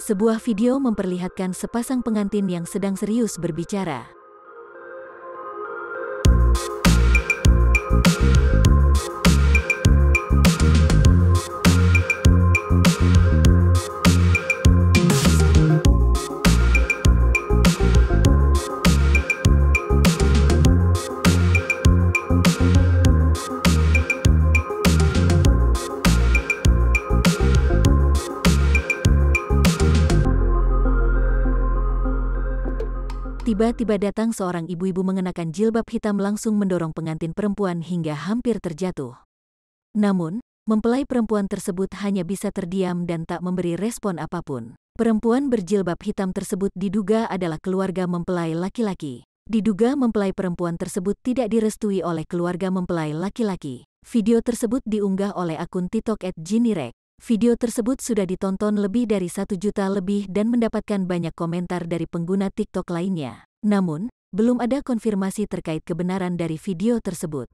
Sebuah video memperlihatkan sepasang pengantin yang sedang serius berbicara. Tiba-tiba datang seorang ibu-ibu mengenakan jilbab hitam langsung mendorong pengantin perempuan hingga hampir terjatuh. Namun, mempelai perempuan tersebut hanya bisa terdiam dan tak memberi respon apa pun. Perempuan berjilbab hitam tersebut diduga adalah keluarga mempelai laki-laki. Diduga mempelai perempuan tersebut tidak direstui oleh keluarga mempelai laki-laki. Video tersebut diunggah oleh akun TikTok @jinirek. Video tersebut sudah ditonton lebih dari satu juta lebih dan mendapatkan banyak komentar dari pengguna TikTok lainnya. Namun, belum ada konfirmasi terkait kebenaran dari video tersebut.